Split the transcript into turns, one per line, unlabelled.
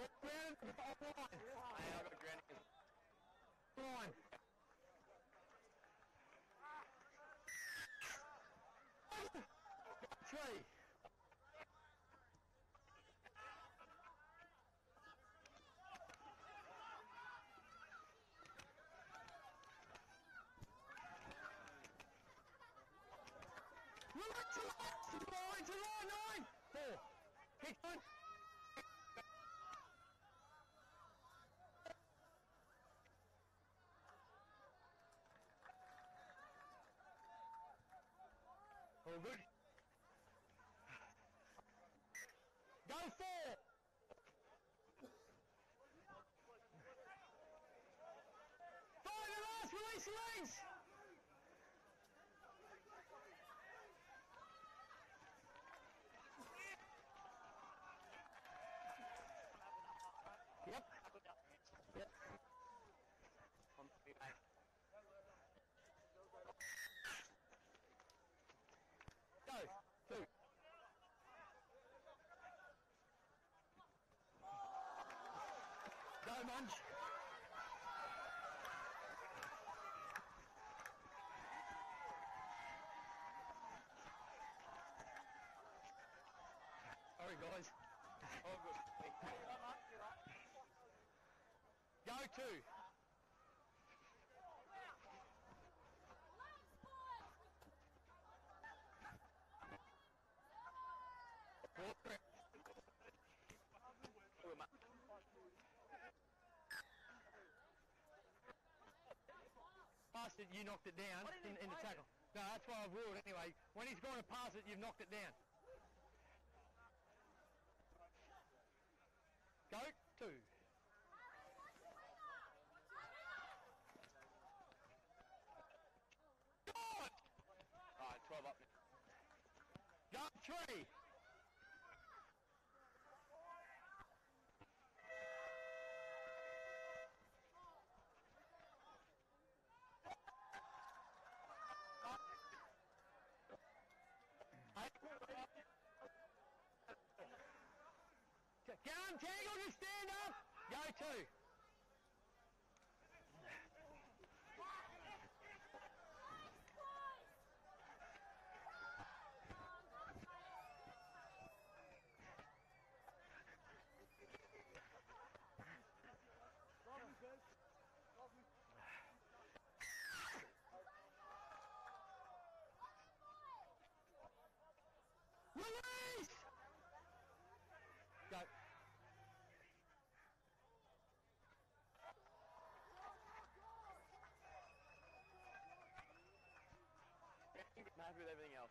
To line, to line, to line, nine. Four. Kick on. All good. Go four. Go, Munch. Sorry, guys.
All good.
Go two. It, you knocked it down in, in the tackle. No, that's why I've ruled anyway. When he's going to pass it, you've knocked it down. Go, two. God!
Alright, 12 up.
Go, three. Untangled and stand up. Go two. with everything else.